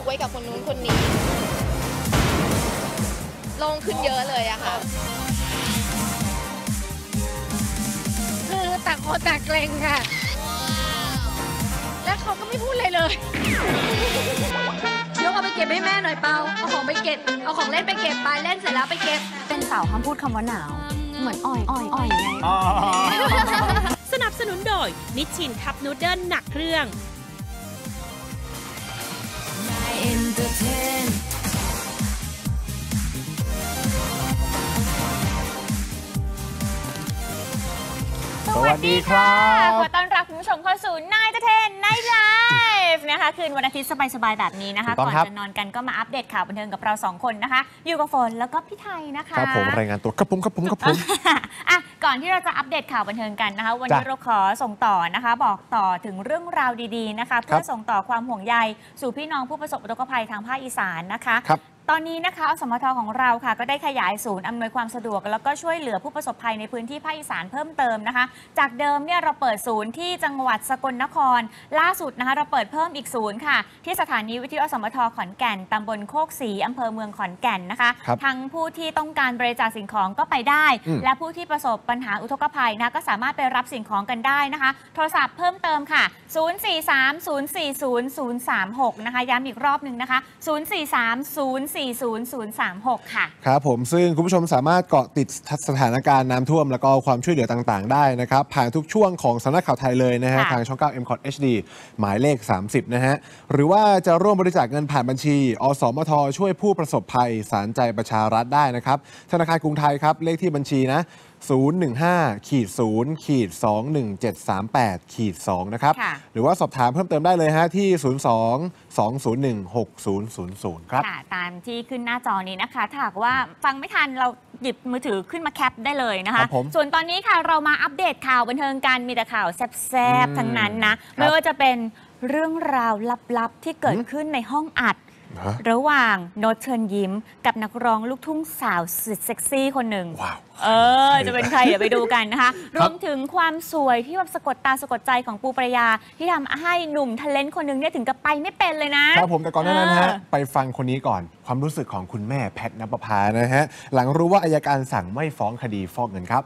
กไว้กับคนนู้นคนนี้โล่งขึ้นเยอะเลยอะค่ะ คือต่างคนต่างเกรงค่ะ และเขาก็ไม่พูดอะไรเลยยกเอาไปเก็บให้แม่หน่อยเปาเอาของไปเก็บ เอาของเล่นไปเก็บไปเล่นเสร็จแล้วไปเก็บ เป็นสาวห้ามพูดคำว่าหนาว เหมือนอ่อยอ่อยอ่อยไงสนับสนุนโดยนิชชินคัพนูเดิลหนักเครื่อง pretend สวัสดีครับขอต้อนรับคุณผู้ชมเข้าสู่นายเทนไนท์ไลฟ์นะคะคืนวันอาทิตย์สบายๆแบบนี้นะคะถูกต้ก่อองนครับจะนอนกันก็มาอัปเดตข่าวบันเทิงกับเราสองคนนะคะ อยู่กับฝนแล้วก็พี่ไทยนะคะครับผมรายงานตัวครับผมครับผมครับผมอะก่อนที่เราจะอัปเดตข่าวบันเทิงกันนะคะ วันนี้จ้ะเราขอส่งต่อนะคะ บอกต่อถึงเรื่องราวดีๆนะคะ เพื่อส่งต่อความห่วงใยสู่พี่น้องผู้ประสบอุทกภัยทางภาคอีสานนะคะครับ ตอนนี้นะคะอสมทของเราค่ะ ก็ได้ขยายศูนย์อำนวยความสะดวก แล้วก็ช่วยเหลือผู้ประสบภัยในพื้นที่ภาคอีสานเพิ่มเติมนะคะ จากเดิมเนี่ยเราเปิดศูนย์ที่จังหวัดสกลนคร ล่าสุดนะคะ เราเปิดเพิ่มอีกศูนย์ค่ะ ที่สถานีวิทยุอสมทขอนแก่นตำบลโคกศรีอำเภอเมืองขอนแก่นนะคะครับทั้งผู้ที่ต้องการบริจาคสิ่งของก็ไปได้อืมและผู้ที่ประสบปัญหาอุทกภัยนะคะก็สามารถไปรับสิ่งของกันได้นะคะ โทรศัพท์เพิ่มเติมค่ะ 043-040-036 นะคะย้ำอีกรอบหนึ่งนะคะ043-040-036 ค่ะ ครับผมซึ่งคุณผู้ชมสามารถเกาะติดสถานการณ์น้ำท่วม แล้วก็ความช่วยเหลือต่างๆ ได้นะครับ ผ่านทุกช่วงของสำนักข่าวไทยเลยนะฮะ ค่ะทางช่อง 9 m c o t HD หมายเลข 30 นะฮะ หรือว่าจะร่วมบริจาคเงินผ่านบัญชี อสมท ช่วยผู้ประสบภัยสารใจประชารัฐได้นะครับ ธนาคารกรุงไทยครับ เลขที่บัญชีนะ 015ขีด0ขีด21738ขีด2นะครับค่ะหรือว่าสอบถามเพิ่มเติมได้เลยฮะที่ 02 201 6000 ครับค่ะตามที่ขึ้นหน้าจอนี้นะคะ ถ้าหากว่าฟังไม่ทันเราหยิบมือถือขึ้นมาแคปได้เลยนะครัคะบผมส่วนตอนนี้ค่ะเรามาอัปเดตข่าวบันเทิงกัน มีแต่ข่าวแซ่บอืมๆทั้งนั้นนะครับไม่ว่าจะเป็นเรื่องราวลับๆที่เกิดอืมขึ้นในห้องอัดฮะ ระหว่างโนตเชิญยิ้ม กับนักร้องลูกทุ่งสาวสุดเซ็กซี่คนหนึ่งว้าวเออ จะเป็นใคร เดี๋ยวไปดูกันนะคะ รวมถึงความสวยที่แบบสะกดตาสะกดใจของปูปรายา ที่ทำให้หนุ่มทะเลนต์คนหนึงเนี่ยถึงกับไปไม่เป็นเลยนะครับผมแต่ก่อนหนานั้นฮะเออไปฟังคนนี้ก่อนความรู้สึกของคุณแม่แพทย์นภพานะฮะหลังรู้ว่าอายการสั่งไม่ฟ้องคดีฟอกเงินครับ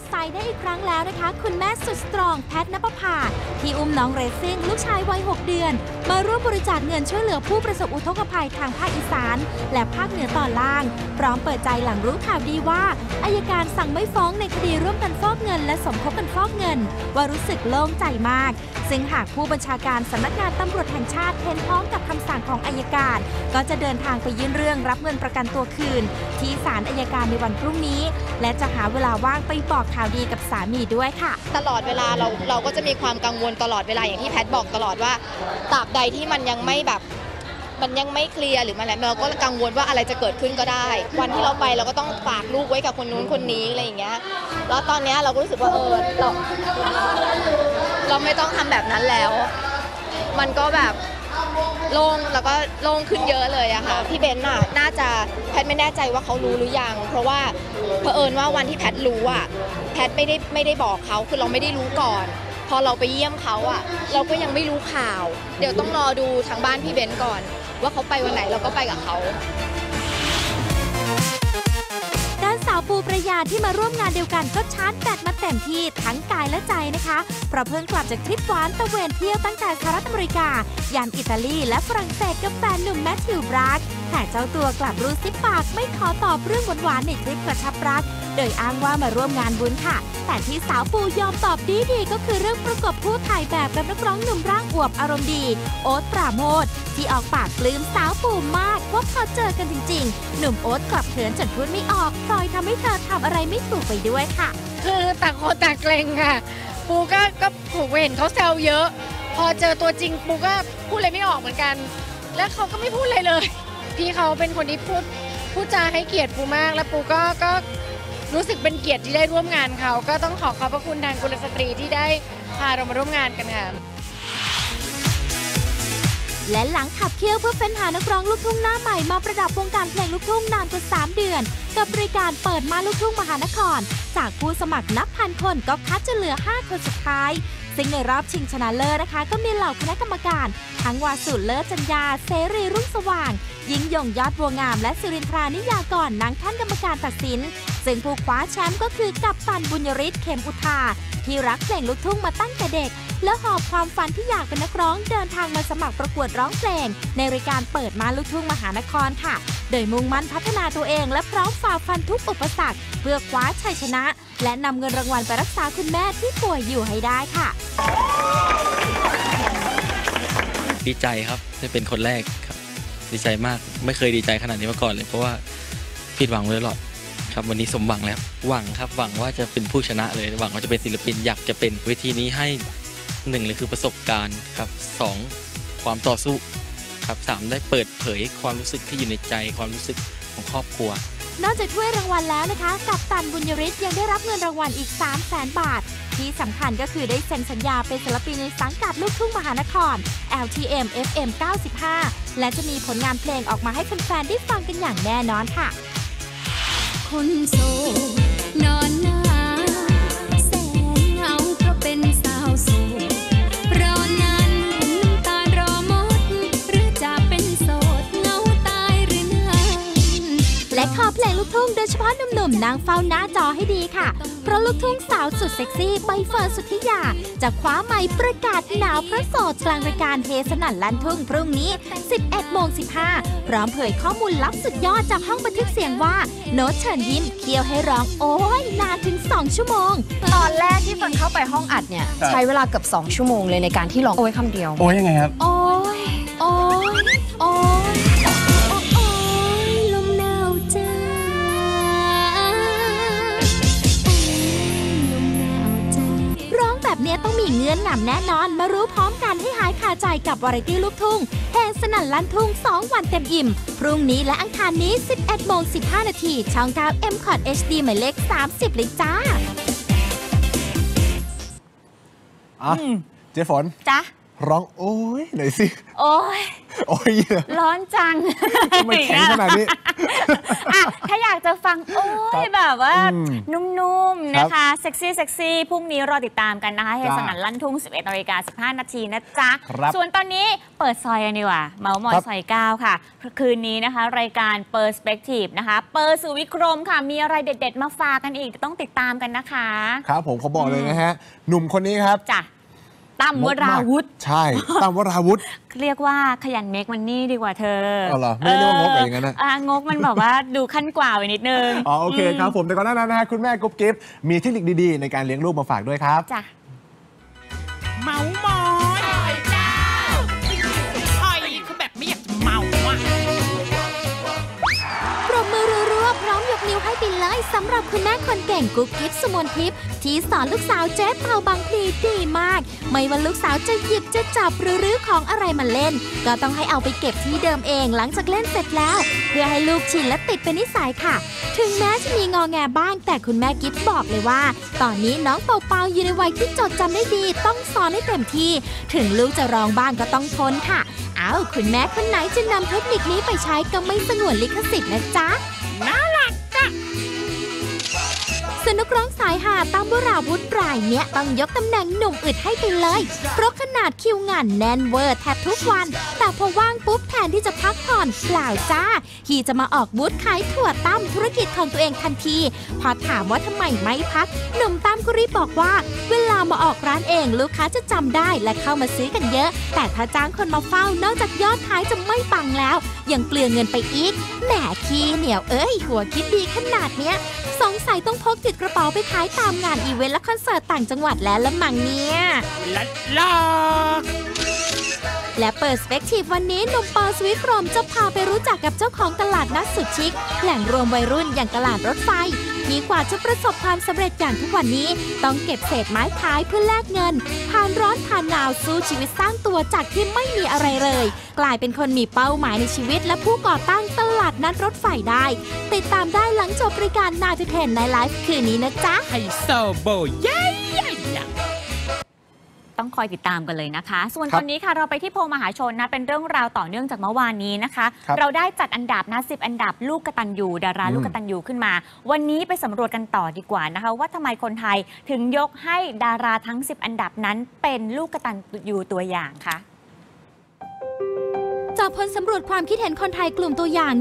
ดใสได้อีกครั้งแล้วนะคะ คุณแม่สุดสตรองแพทนปภาที่อุ้มน้องเรซิ่งลูกชายวัย 6 เดือน มาร่วมบริจาคเงินช่วยเหลือผู้ประสบอุทกภัยทางภาคอีสาน และภาคเหนือตอนล่าง พร้อมเปิดใจหลังรู้ข่าวดีว่าอายการสั่งไม่ฟ้องในคดีร่วมกันฟอกเงิน และสมคบกันฟอกเงิน ว่ารู้สึกโล่งใจมาก ซึ่งหากผู้บัญชาการสำนักงานตำรวจแห่งชาติเห็นพ้องกับคำสั่งของอายการ ก็จะเดินทางไปยื่นเรื่องรับเงินประกันตัวคืน ที่ศาลอายการในวันพรุ่งนี้ และจะหาเวลาว่างไปบอกข่าวดีกับสามีด้วยค่ะ ตลอดเวลาเราเราก็จะมีความกังวลตลอดเวลาอย่างที่แพทบอกตลอดว่าตราบใดที่มันยังไม่แบบมันยังไม่เคลียร์หรือมันอะไรเราก็กังวลว่าอะไรจะเกิดขึ้นก็ได้ วันที่เราไปเราก็ต้องฝากลูกไว้กับคนนู้นคนนี้อะไรอย่างเงี้ยแล้วตอนนี้เราก็รู้สึกว่าเออเราเราไม่ต้องทำแบบนั้นแล้ว มันก็แบบ โล่งแล้วก็โล่งขึ้นเยอะเลยอะค่ะพี่เบนซ์น่ะน่าจะแพทไม่แน่ใจว่าเขารู้หรือยัง เพราะว่าเผอิญว่าวันที่แพทรู้อะแพทไม่ได้ไม่ได้บอกเขาคือเราไม่ได้รู้ก่อน พอเราไปเยี่ยมเขาอะเราก็ยังไม่รู้ข่าว เดี๋ยวต้องรอดูทางบ้านพี่เบนซ์ก่อน ว่าเขาไปวันไหนเราก็ไปกับเขา ปูประยาที่มาร่วมงานเดียวกันก็ชาร์จแบตมาเต็มที่ทั้งกายและใจนะคะ เพราะเพิ่งกลับจากทริปหวานตะเวนเที่ยวตั้งแต่สหรัฐอเมริกายานอิตาลีและฝรั่งเศสกับแฟนหนุ่มแมทธิวบรักแต่เจ้าตัวกลับรู้สิปากไม่ขอตอบเรื่องหวานๆในทริปกระชับรัก โดยอ้างว่ามาร่วมงานบุญค่ะ แต่ที่สาวปูยอมตอบดีๆก็คือเรื่องประกบผู้ถ่ายแบบกับนักร้องหนุ่มร่างอวบอารมณ์ดี โอ๊ตปราโมทที่ออกปากปลื้มสาวปูมากว่าพอเจอกันจริงๆ หนุ่มโอ๊ตกลับเขินจนพูดไม่ออกพลอยทำให้เธอทำอะไรไม่ถูกไปด้วยค่ะ คือต่างคนต่างเกรงค่ะ ปูก็ก็ผูกเห็นเขาแซวเยอะ พอเจอตัวจริงปูก็พูดอะไรไม่ออกเหมือนกัน และเขาก็ไม่พูดอะไรเลย พี่เขาเป็นคนที่พูดพูดจาให้เกียรติปูมาก และปูก็ก็ รู้สึกเป็นเกียรติที่ได้ร่วมงานเขา ก็ต้องขอขอบพระคุณทางกุลสตรีที่ได้พาเรามาร่วมงานกันค่ะและหลังขับเคี่ยวเพื่อเฟ้นหานักร้องลูกทุ่งหน้าใหม่มาประดับวงการเพลงลูกทุ่งนานกว่า 3 เดือน กับบริการเปิดมาลูกทุ่งมหานคร จากผู้สมัครนับพันคนก็คัดจะเหลือ 5 คนสุดท้าย ซึ่งในรอบชิงชนะเลิศนะคะ ก็มีเหล่าคณะกรรมการ ทั้งวาสุเลิศจัญญาเสรีรุ่งสว่าง ยิงยงยอดบัวงาม และสิรินทรานิยากรนางท่านกรรมการตัดสิน ซึ่งผู้คว้าแชมป์ก็คือกัปตันบุญยริศเข็มอุทา ที่รักเพลงลูกทุ่งมาตั้งแต่เด็ก และหอบความฝันที่อยากเป็นนักร้องเดินทางมาสมัครประกวดร้องเพลง ในรายการเปิดมาลูกทุ่งมหานครค่ะ โดยมุ่งมั่นพัฒนาตัวเองและพร้อมฝ่าฟันทุกอุปสรรค เพื่อคว้าชัยชนะ และนำเงินรางวัลไปรักษาคุณแม่ที่ป่วยอยู่ให้ได้ค่ะดีใจครับได้เป็นคนแรกครับ ดีใจมากไม่เคยดีใจขนาดนี้มาก่อนเลย เพราะว่าผิดหวังมาตลอด ครับวันนี้สมหวังแล้วหวังครับหวังว่าจะเป็นผู้ชนะเลยหวังว่าจะเป็นศิลปินอยากจะเป็นเวทีนี้ให้หนึ่งเลยคือประสบการณ์ครับสองความต่อสู้ครับสามได้เปิดเผยความรู้สึกที่อยู่ในใจความรู้สึกของครอบครัว นอกจากถ้วยรางวัลแล้วนะคะ กับตันบุญยริศยังได้รับเงินรางวัลอีก 3 0 0แสนบาท ที่สำคัญก็คือได้เซ็นสัญญาเป็นศิลปินในสังกัดลูกทุ่งมหานคร LTM FM 95 และจะมีผลงานเพลงออกมาให้แฟนๆได้ฟังกันอย่างแน่นอนค่ะ คนโสดนอนหน้า ดยเฉพาะหนุ่มๆนางเฝ้าหน้าจอให้ดีค่ะ เพราะลูกทุ่งสาวสุดเซ็กซี่ใบเฟิร์นสุทธิยา จะคว้าไมค์ประกาศหนาวพระโสดกลางรายการเฮสนั่นลั่นทุ่งพรุ่งนี้ 11โมง15 พร้อมเผยข้อมูลลับสุดยอดจากห้องบันทึกเสียงว่า โน้ตเชิญยิ้มเคี่ยวให้ร้องโอ้ยนานถึง 2 ชั่วโมง ตอนแรกที่เฟิร์นเข้าไปห้องอัดเนี่ย ใช้เวลาเกือบ2ชั่วโมงเลยในการที่ร้องโอ้ยคำเดียว โอ้ยยังไงครับ โอ้ย โอ้ย โอ้ย แบบเนี้ยต้องมีเงื่อนงำแน่นอน มารู้พร้อมกันให้หายคาใจกับวาไรตี้ลูกทุ่งแห่สนั่นลั่นทุ่ง 2 วันเต็มอิ่ม พรุ่งนี้และอังคารนี้ 11โมง15 นาที ช่อง9 m c o t HD หมายเลข 30 เลยจ้า อะ เจ๊ฝนจ๊ะ ร้องโอ้ยหน่อยสิ โอ้ยโอ้ยเหี้ยร้อนจังทำไมแข็งขนาดนี้อะถ้าอยากจะฟัง โอ้ยแบบว่าอืมนุ่มๆครับนะคะ เซ็กซี่เซ็กซี่พรุ่งนี้รอติดตามกันนะคะเฮสนันลั่นทุ่ง 11นาฬิกา15 นาทีนะจ๊ะครับส่วนตอนนี้เปิดซอยกันดีกว่า เมาส์มอยครับซอย 9 ค่ะ คืนนี้นะคะ รายการ Perspective นะคะ เปิดสู่วิกรมค่ะ มีอะไรเด็ด ๆ มาฝากกันอีกต้องติดตามกันนะคะ ครับผมเขาบอกเลยนะฮะ หนุ่มคนนี้ครับจ้ะ ตั้มวราวุธ ใช่ตั้มวราวุธ เรียกว่าขยันเมคมันนี่ดีกว่าเธอเอาเหรอไม่ได้เรียกว่างกอะไรอย่างนั้นนะอ่งกมันแบบว่าดูขั้นกว่าไปนิดนึงอ๋อโอเคครับผมแต่ก่อนหน้านั้นนะฮะคุณแม่กุ๊บกิ๊บมีเทคนิคดีๆ ในการเลี้ยงลูกมาฝากด้วยครับจ้ะเมาส์มอยหอยเจ้าหอยคือแบบไม่อยากจะเมาอะปรบมือรัวๆพร้อมยกนิ้วให้ไปเลยสำหรับคุณแม่คนเก่งกุ๊กกิ๊บสมนทิพย์ ที่สอนลูกสาวเจ๊เป่าบางพลีดีมาก ไม่ว่าลูกสาวจะหยิบจะจับหรือรื้อของอะไรมาเล่น ก็ต้องให้เอาไปเก็บที่เดิมเองหลังจากเล่นเสร็จแล้ว เพื่อให้ลูกชินและติดเป็นนิสัยค่ะ ถึงแม้จะมีงอแงบ้าง แต่คุณแม่กิ๊บบอกเลยว่า ตอนนี้น้องเป่าเปาอยู่ในวัยที่จดจำได้ดี ต้องสอนให้เต็มที่ ถึงลูกจะร้องบ้างก็ต้องทนค่ะเอาคุณแม่คนไหนจะนำเทคนิคนี้ไปใช้ก็ไม่สงวนลิขสิทธิ์นะจ๊ะ สนุกร้องสายหาตามวราวุธรายเนี้ยต้องยกตำแหน่งหนุ่มอึดให้ไปเลย เพราะขนาดคิวงานแน่นเวอร์แทบทุกวัน แต่พอว่างปุ๊บแทนที่จะพักผ่อนเปล่าจ้าฮีจะมาออกบูธขายถั่วตั้มธุรกิจของตัวเองทันที พอถามว่าทำไมไม่พัก หนุ่มตั้มก็รีบบอกว่า เวลามาออกร้านเองลูกค้าจะจำได้และเข้ามาซื้อกันเยอะ แต่ถ้าจ้างคนมาเฝ้านอกจากยอดขายจะไม่ปังแล้ว ยังเปลืองเงินไปอีกแหมขี้เหนียวเอ้ยหัวคิดดีขนาดเนี้ยสงสัยต้องพกติดกระเป๋าไปขายตามงานอีเวนต์และคอนเสิร์ตต่างจังหวัดแล้วละมั้งเนี่ยลัดลาและ Perspective วันนี้หนุ่มเปอร์สุวิกรมจะพาไปรู้จักกับเจ้าของตลาดนัดสุดชิค แหล่งรวมวัยรุ่นอย่างตลาดรถไฟที่กว่าจะประสบความสำเร็จอย่างทุกวันนี้ ต้องเก็บเศษไม้ขายเพื่อแลกเงิน ผ่านร้อนผ่านหนาวสู้ชีวิตสร้างตัวจากที่ไม่มีอะไรเลย กลายเป็นคนมีเป้าหมายในชีวิตและผู้ก่อตั้งต ลาดนัดรถไฟได้ ติดตามได้หลังจบรายการนาทูเทนในไลฟ์คืนนี้นะจ๊ะไฮโซโบเย้ยต้องคอยติดตามกันเลยนะคะ ส่วนครัตบอนนี้ค่ะเราไปที่โพลมหาชนนะ เป็นเรื่องราวต่อเนื่องจากเมื่อวานนี้นะคะครับเราได้จัดอันดับนะสิอันดับลูกกตัญญูดาราอืมลูกกตัญญูขึ้นมา วันนี้ไปสำรวจกันต่อดีกว่านะคะ ว่าทำไมคนไทยถึงยกให้ดาราทั้ง 10 อันดับนั้นเป็นลูกกตัญญูตัวอย่างค่ะ จากผลสำรวจความคิดเห็นคนไทยกลุ่มตัวอย่าง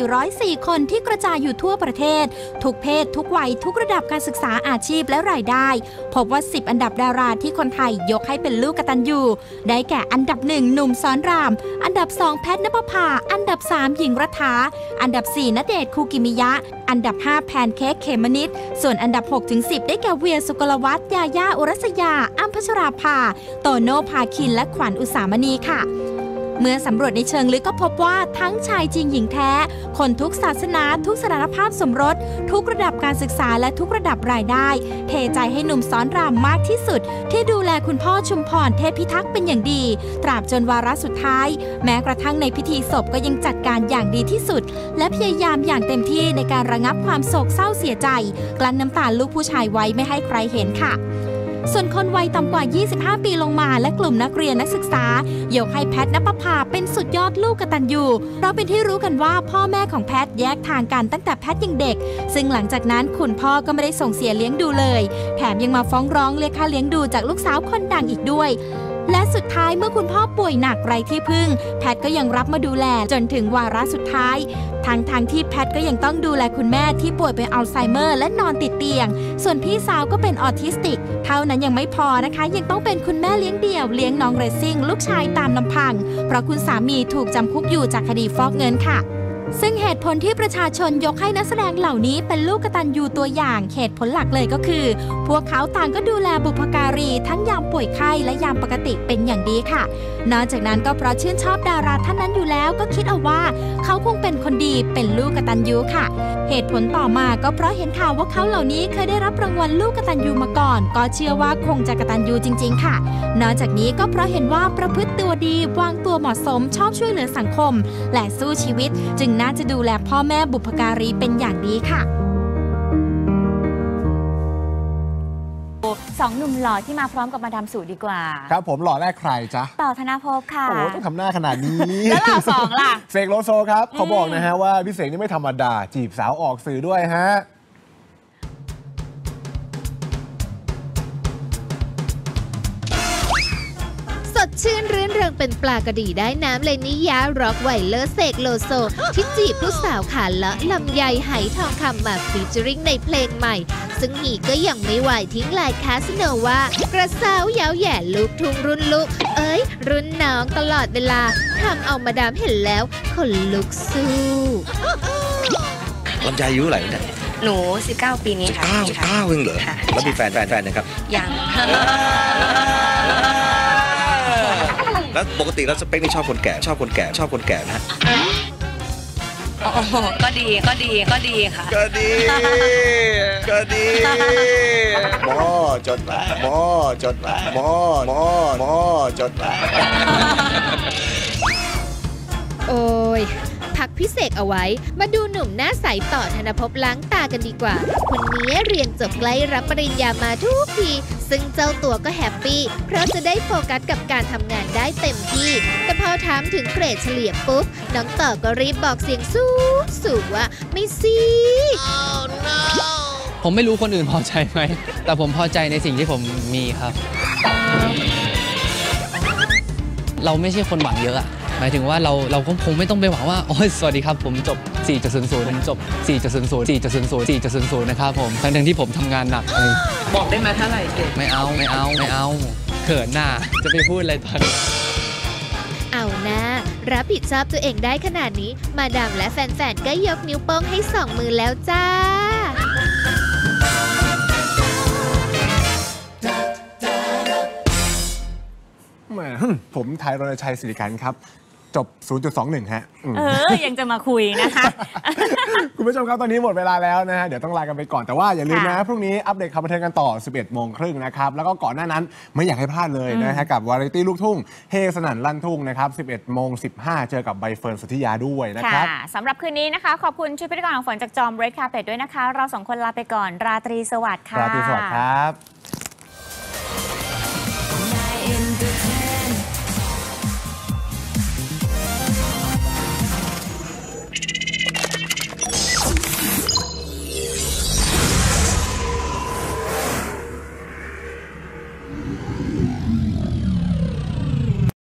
1,404 คนที่กระจายอยู่ทั่วประเทศ ทุกเพศ ทุกวัย ทุกระดับการศึกษาอาชีพและรายได้ พบว่า 10 อันดับดาราที่คนไทยยกให้เป็นลูกกตัญญูได้แก่อันดับ 1 หนุ่มสอนราม อันดับ 2 แพทย์นภพาอันดับ 3 หญิงรัฐา อันดับ 4ณเดชคูกิมิยะ อันดับ 5 แพนเค้กเขมมะนิดส่วนอันดับ6-10 ได้แก่เวียสุกลวัฒน์ยาย่าอุรัสยาอัมพชราภา โตโน่พาคินและขวัญอุสามณีค่ะ เมื่อสำรวจในเชิงลึกก็พบว่าทั้งชายจริงหญิงแท้ คนทุกศาสนาทุกสถานภาพสมรส ทุกระดับการศึกษาและทุกระดับรายได้ เทใจให้หนุ่มสอนรามมากที่สุด ที่ดูแลคุณพ่อชุมพรเทพพิทักษ์เป็นอย่างดี ตราบจนวาระสุดท้าย แม้กระทั่งในพิธีศพก็ยังจัดการอย่างดีที่สุด และพยายามอย่างเต็มที่ในการระงับความโศกเศร้าเสียใจ กลั้นน้ำตาลูกผู้ชายไว้ไม่ให้ใครเห็นค่ะ ส่วนคนวัยต่ำกว่า 25 ปีลงมาและกลุ่มนักเรียนนักศึกษายกให้แพทนปภาเป็นสุดยอดลูกกตัญญูเพราะเป็นที่รู้กันว่าพ่อแม่ของแพทแยกทางกันตั้งแต่แพทย์ยังเด็ก ซึ่งหลังจากนั้นคุณพ่อก็ไม่ได้ส่งเสียเลี้ยงดูเลย แถมยังมาฟ้องร้องเรียกค่าเลี้ยงดูจากลูกสาวคนดังอีกด้วย และสุดท้ายเมื่อคุณพ่อป่วยหนักไร้ที่พึ่ง แพทย์ก็ยังรับมาดูแลจนถึงวาระสุดท้ายทางทางที่แพทย์ก็ยังต้องดูแลคุณแม่ที่ป่วยเป็นอัลไซเมอร์ และนอนติดเตียง ส่วนพี่สาวก็เป็นออทิสติก เท่านั้นยังไม่พอนะคะ ยังต้องเป็นคุณแม่เลี้ยงเดี่ยวเลี้ยงน้องเรซซิ่งลูกชายตามลำพัง เพราะคุณสามีถูกจำคุกอยู่จากคดีฟอกเงินค่ะ ซึ่งเหตุผลที่ประชาชนยกให้นักแสดงเหล่านี้เป็นลูกกตัญญูตัวอย่างเหตุผลหลักเลยก็คือ พวกเขาต่างก็ดูแลบุพการี ทั้งยามป่วยไข้และยามปกติเป็นอย่างดีค่ะ นอกจากนั้นก็เพราะชื่นชอบดาราท่านนั้นอยู่แล้วก็คิดเอาว่า เขาคงเป็นคนดีเป็นลูกกตัญญูค่ะ เหตุผลต่อมาก็เพราะเห็นข่าวว่าเขาเหล่านี้เคยได้รับรางวัลลูกกตัญญูมาก่อน ก็เชื่อว่าคงจะกตัญญูจริง ๆ ค่ะ นอกจากนี้ก็เพราะเห็นว่าประพฤติตัวดีวางตัวเหมาะสมชอบช่วยเหลือสังคม และสู้ชีวิตจึงน่าจะดูแลพ่อแม่บุพการีเป็นอย่างดีค่ะสองหนุ่มหล่อที่มาพร้อมกับมาดามสูดีกว่า ครับผมหล่อแรกใครจ๊ะต่อธนาภพค่ะ โอ้โหต้องทำหน้าขนาดนี้ แล้วหล่อสองล่ะเสกโลโซครับเขาบอกนะฮะว่าพี่เสกนี่ไม่ธรรมดา จีบสาวออกสื่อด้วยฮะ นรื่นเริงเป็นปลากระดีได้น้ำเลยนิยาร็อกไวเลอร์เสกโลโซ ที่จีบลูกสาวขาเลาะลำไยไหทองคำมาฟีเจอริงในเพลงใหม่ ซึ่งหีก็ยังไม่ไหวทิ้งลายคาสโนว่ากระเซายาวแหย่ลูกทุ่งรุ่นลูก เอ้ย รุ่นน้องตลอดเวลาทำเอามาดามเห็นแล้วขนลุกสู้ลำไยอายุเท่าไหร่เนี่ยหนู 19 ปีนี้ค่ะเก้าพี่ค่ะเก้าเองเหรอค่ะแล้วมีแฟนแฟนแฟนนะครับ ยัง แล้วปกติแล้วสเปคนี่ชอบคนแก่ ชอบคนแก่ ชอบคนแก่นะฮะอ๋อก็ดีก็ดีก็ดีค่ะ ก็ดี ก็ดีหมอจดไว้หมอจดไว้หมอหมอหมอจดไว้โอ้ย พักพิเศษเอาไว้ มาดูหนุ่มหน้าใสต่อธนภพล้างตากันดีกว่า คนนี้เรียนจบใกล้รับปริญญามาทุกที ซึ่งเจ้าตัวก็ happy เพราะจะได้โฟกัสกับการทำงานได้เต็มที่ แต่พอถามถึงเกรดเฉลี่ยปุ๊บ น้องต่อก็รีบบอกเสียงสูงสูงว่าไม่สิผมไม่รู้คนอื่นพอใจไหม แต่ผมพอใจในสิ่งที่ผมมีครับ เราไม่ใช่คนหวังเยอะอะ หมายถึงว่าเราเราก็คงไม่ต้องไปหวังว่าโอ้ยสวัสดีครับ ผมจบ 4.00ผมจบ 4.00 4.00 4.00 นะครับผมทั้งทั้งๆที่ผมทำงานหนักเลยบอกได้ไหมเท่าไหร่เก่งไม่เอาไม่เอาไม่เอาเขินหน้าจะไปพูดอะไรตอนนี้เอานะรับผิดชอบตัวเองได้ขนาดนี้ มาดามและแฟนๆ ก็ยกนิ้วโป้งให้สองมือแล้วจ้าแหมผมไทยรณชัยสิริกันครับ จบ 0.21 ฮะอืม เออ ยังจะมาคุยนะคะ คุณผู้ชมครับ ตอนนี้หมดเวลาแล้วนะฮะ เดี๋ยวต้องลากันไปก่อน แต่ว่าอย่าลืมนะ ค่ะพรุ่งนี้อัปเดตข่าวบันเทิงกันต่อ 11 โมงครึ่งนะครับ แล้วก็ก่อนหน้านั้นไม่อยากให้พลาดเลยนะฮะ กับวาไรตี้ลูกทุ่ง เฮสนั่นลั่นทุ่งนะครับ 11 โมง 15 เจอกับใบเฟิร์นสุทธิยาด้วยนะคค่ะรับ สำหรับคืนนี้นะคะ ขอบคุณชุดพิธีกรของฝนจากจอมเรดคาเ e ด้วยนะคะ เราสองคนลาไปก่อน ราตรีสวัสดิ์ค่ะ ราตรีสวัสดิ์ครับ